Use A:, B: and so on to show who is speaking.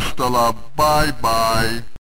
A: Hasta la bye bye.